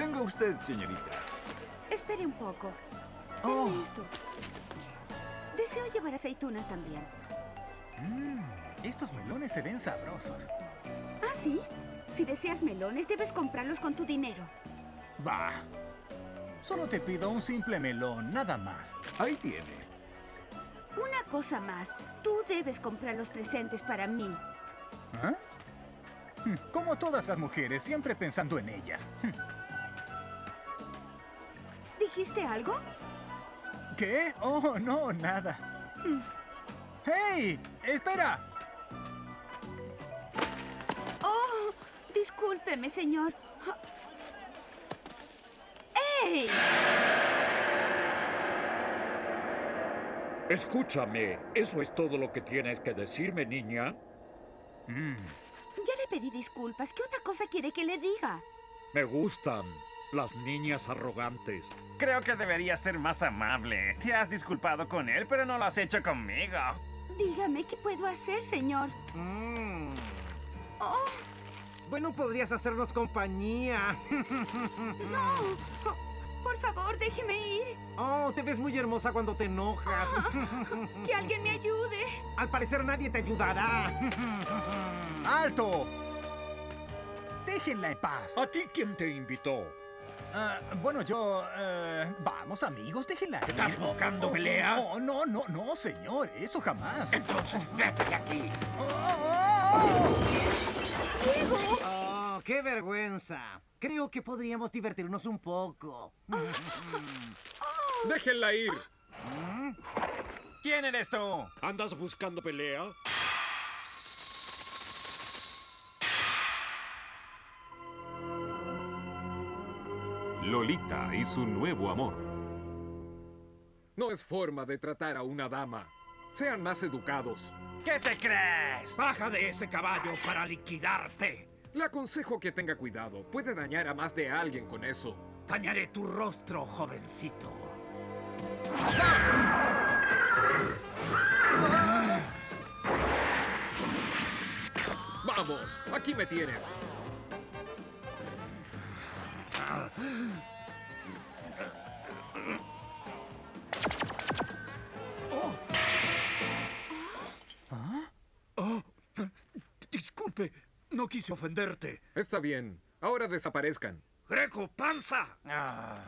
Tenga usted, señorita. Espere un poco. Oh. Esto. Deseo llevar aceitunas también. Mmm, estos melones se ven sabrosos. ¿Ah, sí? Si deseas melones, debes comprarlos con tu dinero. Bah. Solo te pido un simple melón, nada más. Ahí tiene. Una cosa más. Tú debes comprar los presentes para mí. ¿Ah? Hmm, Como todas las mujeres, siempre pensando en ellas. ¿Dijiste algo? ¿Qué? Oh, no, nada. Hmm. ¡Hey! ¡Espera! Oh, discúlpeme, señor. Ah. ¡Ey! Escúchame, ¿eso es todo lo que tienes que decirme, niña? Mm, Ya le pedí disculpas. ¿Qué otra cosa quiere que le diga? Me gustan las niñas arrogantes. Creo que deberías ser más amable. Te has disculpado con él, pero no lo has hecho conmigo. Dígame, ¿qué puedo hacer, señor? Mm. Oh, Bueno, podrías hacernos compañía. no. Oh, por favor, déjeme ir. Oh, te ves muy hermosa cuando te enojas. Que alguien me ayude. Al parecer nadie te ayudará. ¡Alto! Déjenla en paz. ¿A ti quién te invitó? Ah, bueno, yo... eh, vamos, amigos, déjenla ir. ¿Estás buscando Oh, pelea? No, no, no, no, señor. Eso jamás. Entonces vete de aquí. Oh, oh, oh. Diego. Oh, qué vergüenza. Creo que podríamos divertirnos un poco. Déjenla ir. ¿Quién eres tú? ¿Andas buscando pelea? Lolita y su nuevo amor. No es forma de tratar a una dama. Sean más educados. ¿Qué te crees? Baja de ese caballo para liquidarte. Le aconsejo que tenga cuidado. Puede dañar a más de alguien con eso. Dañaré tu rostro, jovencito. Vamos, aquí me tienes. Disculpe, no quise ofenderte. Está bien. Ahora desaparezcan. ¡Greco, panza! Ah,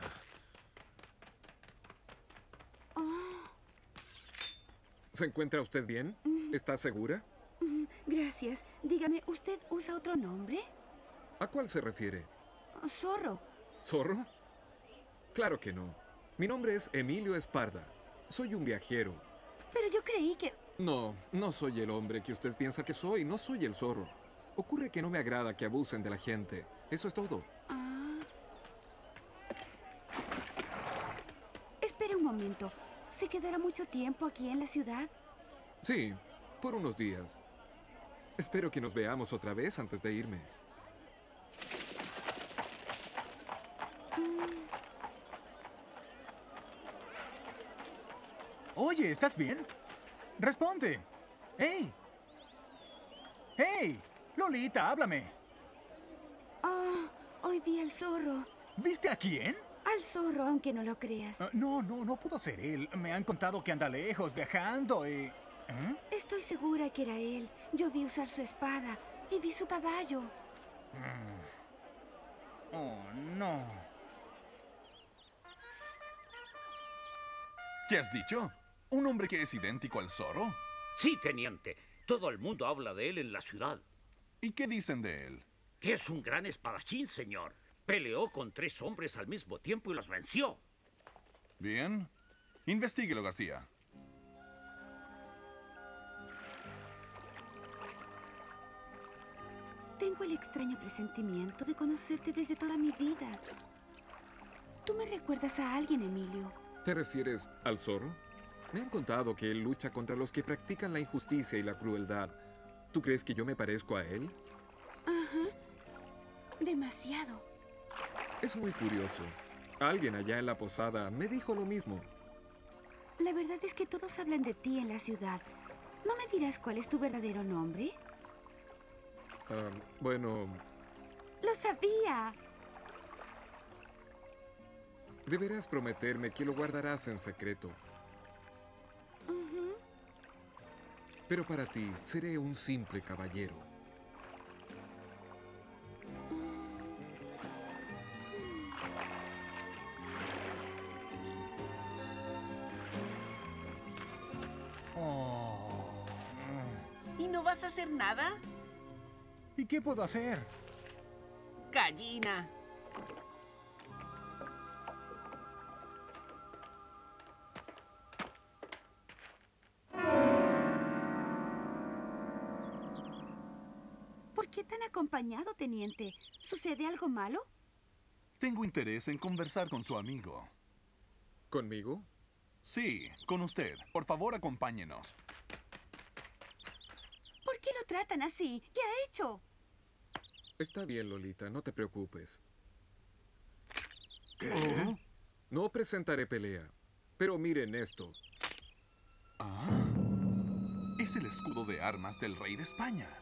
¿Se encuentra usted bien? ¿Está segura? Gracias. Dígame, ¿usted usa otro nombre? ¿A cuál se refiere? Oh, Zorro. ¿Zorro? Claro que no. Mi nombre es Emilio Esparda. Soy un viajero. Pero yo creí que... No, no soy el hombre que usted piensa que soy. No soy el zorro. Ocurre que no me agrada que abusen de la gente. Eso es todo. Ah. Espere un momento. ¿Se quedará mucho tiempo aquí en la ciudad? Sí, por unos días. Espero que nos veamos otra vez antes de irme. Oye, ¿estás bien? Responde. ¡Hey! ¡Hey! Lolita, háblame. Ah, hoy vi al zorro. ¿Viste a quién? Al zorro, aunque no lo creas. Ah, no, no, no pudo ser él. Me han contado que anda lejos, viajando y... ¿Eh? Estoy segura que era él. Yo vi usar su espada y vi su caballo. Oh, no. ¿Qué has dicho? ¿Un hombre que es idéntico al zorro? Sí, teniente. Todo el mundo habla de él en la ciudad. ¿Y qué dicen de él? Que es un gran espadachín, señor. Peleó con tres hombres al mismo tiempo y los venció. Bien. Investíguelo, García. Tengo el extraño presentimiento de conocerte desde toda mi vida. Tú me recuerdas a alguien, Emilio. ¿Te refieres al zorro? Me han contado que él lucha contra los que practican la injusticia y la crueldad. ¿Tú crees que yo me parezco a él? Ajá. Demasiado. Es muy curioso. Alguien allá en la posada me dijo lo mismo. La verdad es que todos hablan de ti en la ciudad. ¿No me dirás cuál es tu verdadero nombre? Ah, bueno, Lo sabía. Deberás prometerme que lo guardarás en secreto. Pero para ti seré un simple caballero. Oh. ¿Y no vas a hacer nada? ¿Y qué puedo hacer? Gallina. Acompañado, teniente? ¿Sucede algo malo? Tengo interés en conversar con su amigo. ¿Conmigo? Sí, con usted. Por favor, acompáñenos. ¿Por qué lo tratan así? ¿Qué ha hecho? Está bien, Lolita, no te preocupes. ¿Qué? No presentaré pelea. Pero miren esto. Ah. Es el escudo de armas del rey de España.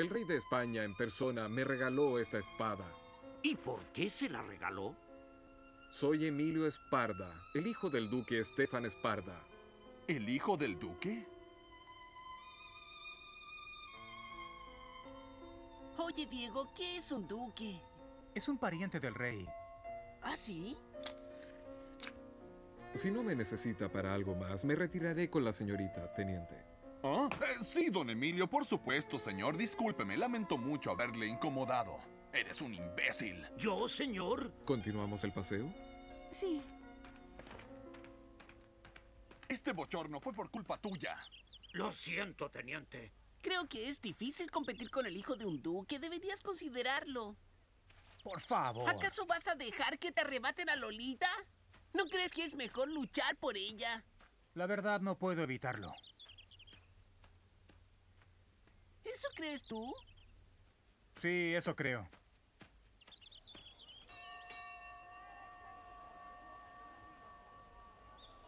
El rey de España en persona me regaló esta espada. ¿Y por qué se la regaló? Soy Emilio Esparda, el hijo del duque Estefan Esparda. ¿El hijo del duque? Oye, Diego, ¿qué es un duque? Es un pariente del rey. ¿Ah, sí? Si no me necesita para algo más, me retiraré con la señorita, teniente. ¿Ah? Eh, sí, don Emilio, por supuesto, señor. Discúlpeme, lamento mucho haberle incomodado. Eres un imbécil. ¿Yo, señor? ¿Continuamos el paseo? Sí. Este bochorno fue por culpa tuya. Lo siento, teniente. Creo que es difícil competir con el hijo de un duque. Deberías considerarlo. Por favor. ¿Acaso vas a dejar que te arrebaten a Lolita? ¿No crees que es mejor luchar por ella? La verdad no puedo evitarlo. ¿Eso crees tú? Sí, eso creo.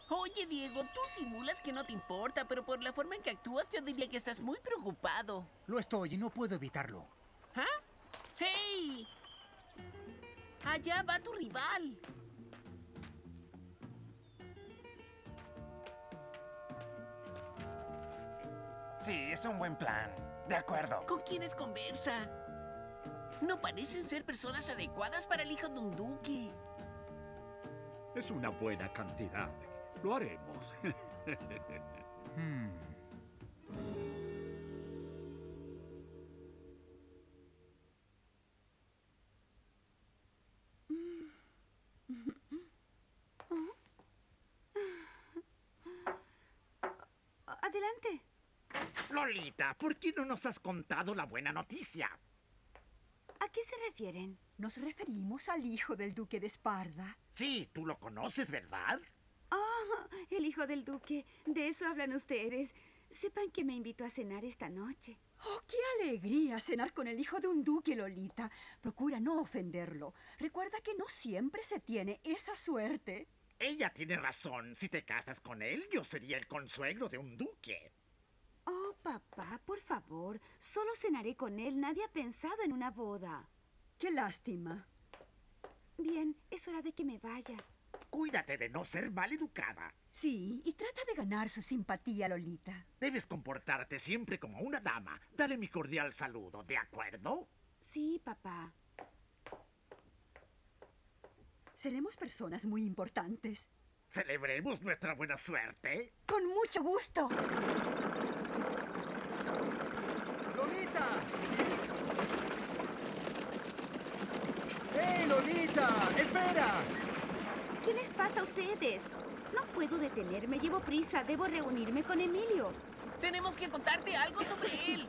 Oye, Diego, tú simulas que no te importa, pero por la forma en que actúas yo diría que estás muy preocupado. Lo estoy y no puedo evitarlo. ¿Ah? ¡Hey! Allá va tu rival. Sí, es un buen plan. De acuerdo. ¿Con quiénes conversa? No parecen ser personas adecuadas para el hijo de un duque. Es una buena cantidad. Lo haremos. Hmm. Adelante. Lolita, ¿por qué no nos has contado la buena noticia? ¿A qué se refieren? Nos referimos al hijo del duque de Esparda. Sí, tú lo conoces, ¿verdad? Oh, el hijo del duque. De eso hablan ustedes. Sepan que me invitó a cenar esta noche. ¡Oh, qué alegría cenar con el hijo de un duque, Lolita! Procura no ofenderlo. Recuerda que no siempre se tiene esa suerte. Ella tiene razón. Si te casas con él, yo sería el consuegro de un duque. Papá, por favor. Solo cenaré con él. Nadie ha pensado en una boda. ¡Qué lástima! Bien, es hora de que me vaya. Cuídate de no ser maleducada. Sí, y trata de ganar su simpatía, Lolita. Debes comportarte siempre como una dama. Dale mi cordial saludo, ¿de acuerdo? Sí, papá. Seremos personas muy importantes. Celebremos nuestra buena suerte. Con mucho gusto. ¡Lolita! ¡Hey, Lolita! ¡Espera! ¿Qué les pasa a ustedes? No puedo detenerme. Llevo prisa. Debo reunirme con Emilio. Tenemos que contarte algo sobre él.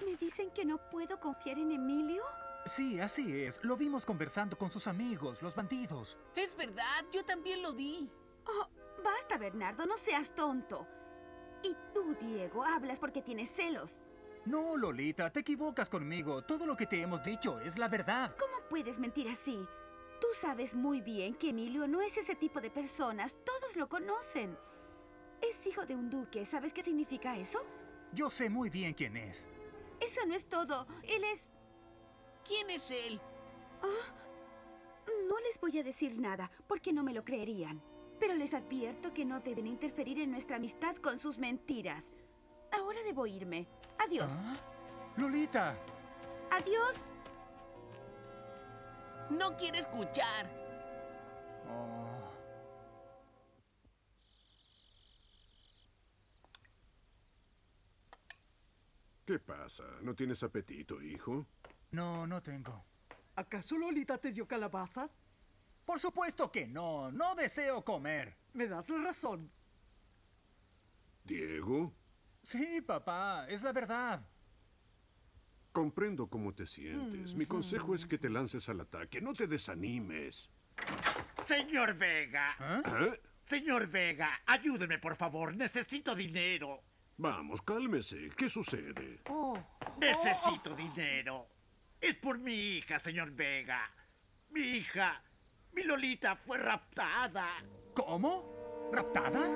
¿Me dicen que no puedo confiar en Emilio? Sí, así es. Lo vimos conversando con sus amigos, los bandidos. Es verdad, yo también lo di. Oh, basta, Bernardo. No seas tonto. Y tú, Diego, hablas porque tienes celos. No, Lolita, te equivocas conmigo. Todo lo que te hemos dicho es la verdad. ¿Cómo puedes mentir así? Tú sabes muy bien que Emilio no es ese tipo de personas. Todos lo conocen. Es hijo de un duque. ¿Sabes qué significa eso? Yo sé muy bien quién es. Eso no es todo. Él es... ¿Quién es él? No les voy a decir nada, porque no me lo creerían. Pero les advierto que no deben interferir en nuestra amistad con sus mentiras. Ahora debo irme. Adiós. ¿Ah? Lolita. Adiós. No quiere escuchar. Oh. ¿Qué pasa? ¿No tienes apetito, hijo? No, no tengo. ¿Acaso Lolita te dio calabazas? Por supuesto que no. No deseo comer. Me das la razón. ¿Diego? Sí, papá. Es la verdad. Comprendo cómo te sientes. Mi consejo es que te lances al ataque. No te desanimes. Señor Vega. ¿Eh? Señor Vega, ayúdeme, por favor. Necesito dinero. Vamos, cálmese. ¿Qué sucede? Necesito dinero. Es por mi hija, señor Vega. Mi hija, mi Lolita fue raptada. ¿Cómo? ¿Raptada?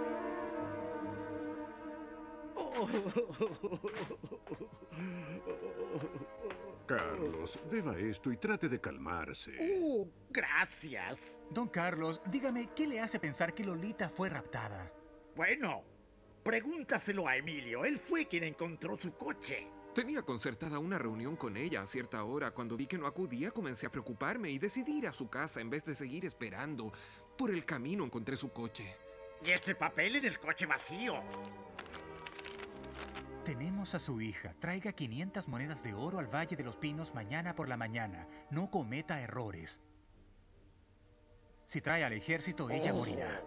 Carlos, beba esto y trate de calmarse. Uh, gracias. Don Carlos, dígame, ¿qué le hace pensar que Lolita fue raptada? Bueno, pregúntaselo a Emilio. Él fue quien encontró su coche. Tenía concertada una reunión con ella a cierta hora. Cuando vi que no acudía, comencé a preocuparme y decidí ir a su casa en vez de seguir esperando. Por el camino encontré su coche. Y este papel en el coche vacío. Tenemos a su hija. Traiga 500 monedas de oro al Valle de los Pinos mañana por la mañana. No cometa errores. Si trae al ejército, ella Oh. morirá.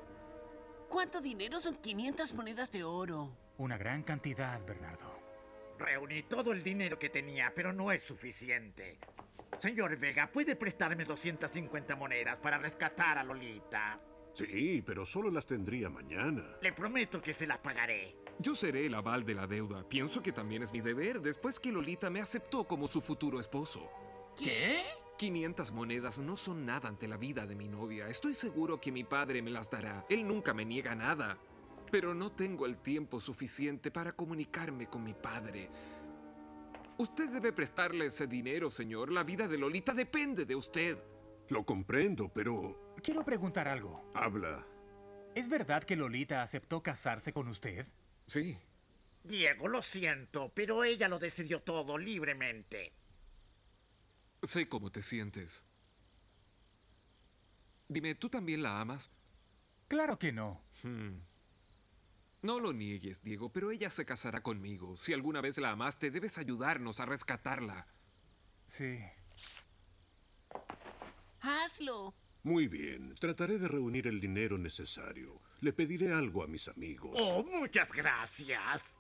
¿Cuánto dinero son 500 monedas de oro? Una gran cantidad, Bernardo. Reuní todo el dinero que tenía, pero no es suficiente. Señor Vega, ¿puede prestarme 250 monedas para rescatar a Lolita? Sí, pero solo las tendría mañana. Le prometo que se las pagaré. Yo seré el aval de la deuda. Pienso que también es mi deber después que Lolita me aceptó como su futuro esposo. ¿Qué? 500 monedas no son nada ante la vida de mi novia. Estoy seguro que mi padre me las dará. Él nunca me niega nada. Pero no tengo el tiempo suficiente para comunicarme con mi padre. Usted debe prestarle ese dinero, señor. La vida de Lolita depende de usted. Lo comprendo, pero... Quiero preguntar algo. Habla. ¿Es verdad que Lolita aceptó casarse con usted? Sí. Diego, lo siento, pero ella lo decidió todo libremente. Sé cómo te sientes. Dime, ¿tú también la amas? Claro que no. Hmm. No lo niegues, Diego, pero ella se casará conmigo. Si alguna vez la amaste, debes ayudarnos a rescatarla. Sí. Hazlo. Muy bien, trataré de reunir el dinero necesario. Le pediré algo a mis amigos. Oh, muchas gracias.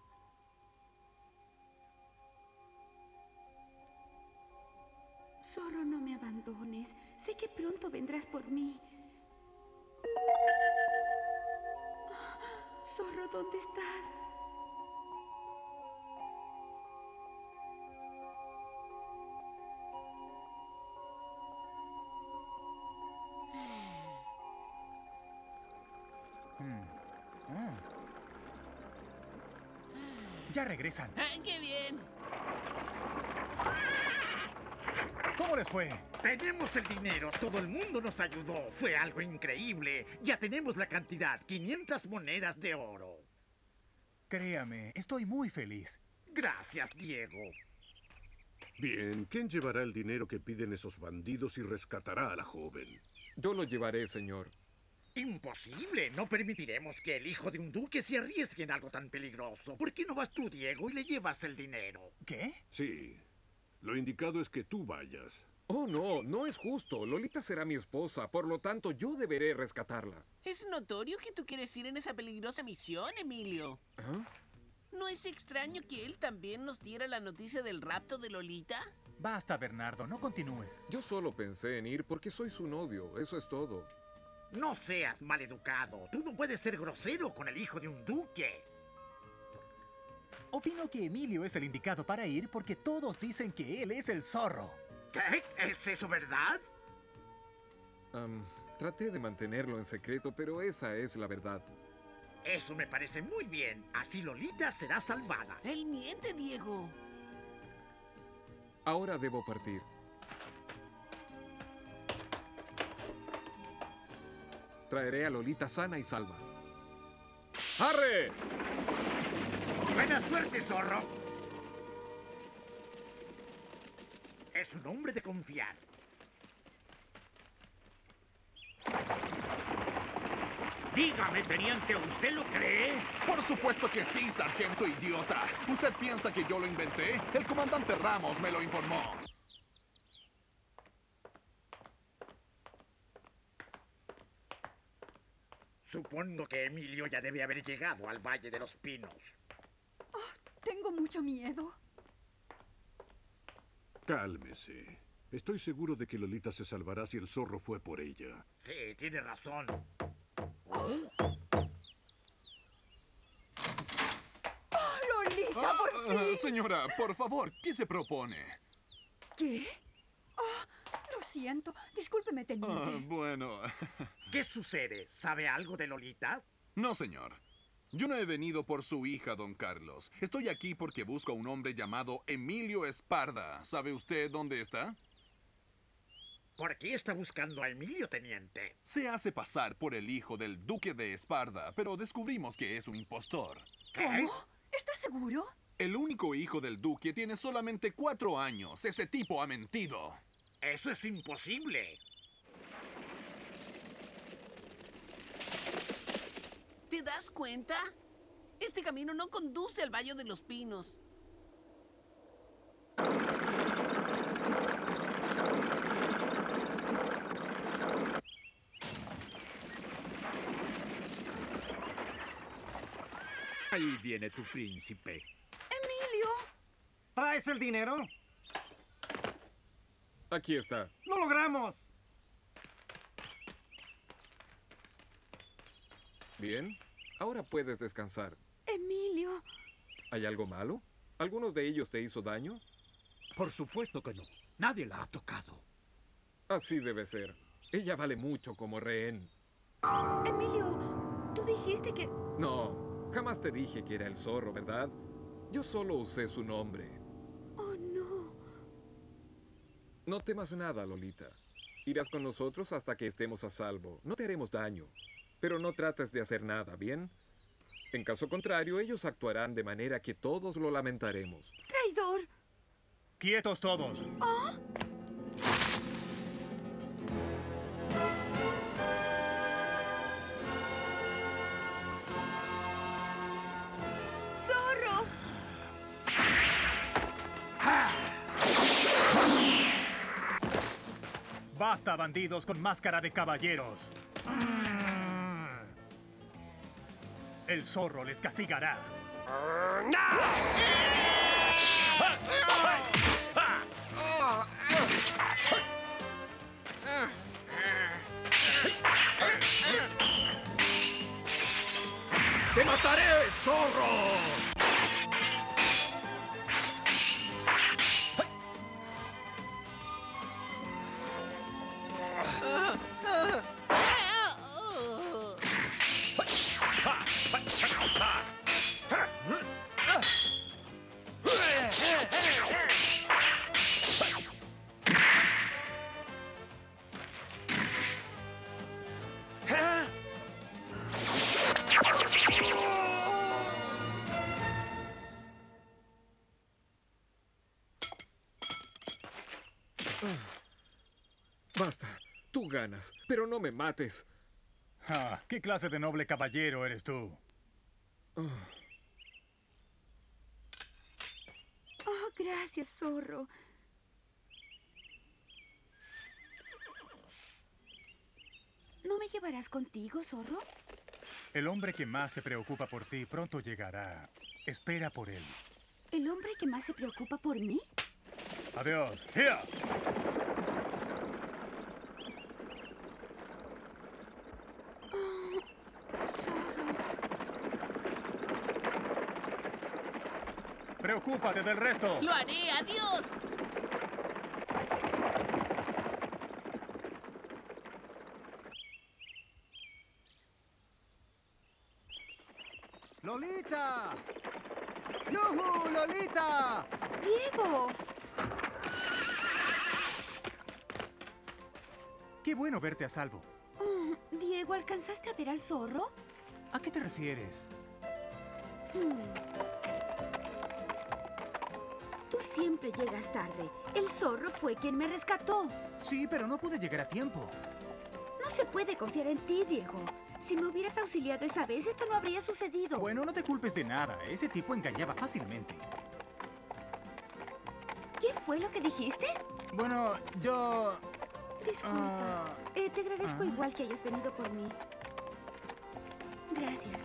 Zorro, no me abandones. Sé que pronto vendrás por mí. Zorro, ¿dónde estás? Ya regresan. Ah, ¡Qué bien! ¿Cómo les fue? Tenemos el dinero, todo el mundo nos ayudó. Fue algo increíble. Ya tenemos la cantidad, 500 monedas de oro. Créame, estoy muy feliz. Gracias, Diego. Bien, ¿quién llevará el dinero que piden esos bandidos y rescatará a la joven? Yo lo llevaré, señor. Imposible. No permitiremos que el hijo de un duque se arriesgue en algo tan peligroso. ¿Por qué no vas tú, Diego, y le llevas el dinero? ¿Qué? Sí. Lo indicado es que tú vayas. Oh, no, no es justo. Lolita será mi esposa, por lo tanto yo deberé rescatarla. Es notorio que tú quieres ir en esa peligrosa misión, Emilio. ¿Ah? ¿No es extraño que él también nos diera la noticia del rapto de Lolita? Basta, Bernardo, no continúes. Yo solo pensé en ir porque soy su novio, eso es todo. No seas maleducado. Tú no puedes ser grosero con el hijo de un duque. Opino que Emilio es el indicado para ir porque todos dicen que él es el zorro. ¿Qué? ¿Es eso verdad? Traté de mantenerlo en secreto, pero esa es la verdad. Eso me parece muy bien. Así Lolita será salvada. Él miente, Diego. Ahora debo partir. Traeré a Lolita sana y salva. ¡Arre! Buena suerte, zorro. Es un hombre de confiar. Dígame, teniente, ¿usted lo cree? Por supuesto que sí, sargento idiota. ¿Usted piensa que yo lo inventé? El comandante Ramos me lo informó. Supongo que Emilio ya debe haber llegado al Valle de los Pinos. Mucho miedo. Cálmese. Estoy seguro de que Lolita se salvará si el zorro fue por ella. Sí, tiene razón. ¡Oh, Lolita, por Ah, fin! señora, por favor, ¿qué se propone? ¿Qué? Oh, lo siento. Discúlpeme, teniente. Ah, bueno. ¿Qué sucede? ¿Sabe algo de Lolita? No, señor. Yo no he venido por su hija, don Carlos. Estoy aquí porque busco a un hombre llamado Emilio Esparda. ¿Sabe usted dónde está? ¿Por qué está buscando a Emilio, teniente? Se hace pasar por el hijo del duque de Esparda, pero descubrimos que es un impostor. ¿Cómo? ¿Estás seguro? El único hijo del duque tiene solamente cuatro años. Ese tipo ha mentido. Eso es imposible. ¿Te das cuenta? Este camino no conduce al Valle de los Pinos. Ahí viene tu príncipe. ¡Emilio! ¿Traes el dinero? Aquí está. ¡Lo logramos! Bien. Ahora puedes descansar. Emilio. ¿Hay algo malo? ¿Algunos de ellos te hizo daño? Por supuesto que no. Nadie la ha tocado. Así debe ser. Ella vale mucho como rehén. Emilio, tú dijiste que... No, jamás te dije que era el zorro, ¿verdad? Yo solo usé su nombre. Oh, no. No temas nada, Lolita. Irás con nosotros hasta que estemos a salvo. No te haremos daño. Pero no trates de hacer nada, ¿bien? En caso contrario, ellos actuarán de manera que todos lo lamentaremos. ¡Traidor! ¡Quietos todos! ¡Zorro! ¡Basta, bandidos con máscara de caballeros! El zorro les castigará. ¡Te mataré, zorro! Basta. Tú ganas, pero no me mates. Ah, ¿Qué clase de noble caballero eres tú? Oh, gracias, zorro. ¿No me llevarás contigo, zorro? El hombre que más se preocupa por ti pronto llegará. Espera por él. ¿El hombre que más se preocupa por mí? Adiós. ¡Here! Preocúpate del resto. Lo haré. Adiós. ¡Lolita! ¡Yuhu, Lolita! ¡Diego! Qué bueno verte a salvo. Mm, Diego, ¿alcanzaste a ver al zorro? ¿A qué te refieres? Hmm. Siempre llegas tarde. El zorro fue quien me rescató. Sí, pero no pude llegar a tiempo. No se puede confiar en ti, Diego. Si me hubieras auxiliado esa vez, esto no habría sucedido. Bueno, no te culpes de nada. Ese tipo engañaba fácilmente. ¿Qué fue lo que dijiste? Bueno, yo... Disculpa. Ah. Eh, te agradezco Ah. igual que hayas venido por mí. Gracias.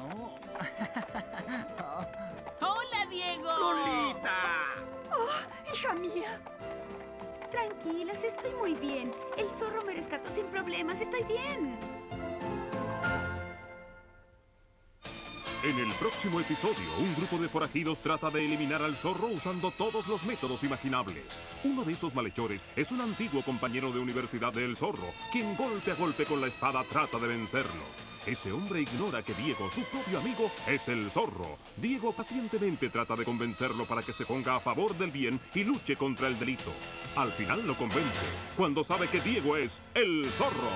Oh. ¡Hola, Diego! ¡Lolita! ¡Oh, hija mía! Tranquilos, estoy muy bien. El zorro me rescató sin problemas. Estoy bien. En el próximo episodio, un grupo de forajidos trata de eliminar al zorro usando todos los métodos imaginables. Uno de esos malhechores es un antiguo compañero de universidad del zorro, quien golpe a golpe con la espada trata de vencerlo. Ese hombre ignora que Diego, su propio amigo, es el zorro. Diego pacientemente trata de convencerlo para que se ponga a favor del bien y luche contra el delito. Al final lo convence, cuando sabe que Diego es el zorro.